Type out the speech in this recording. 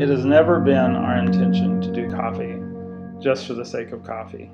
It has never been our intention to do coffee just for the sake of coffee.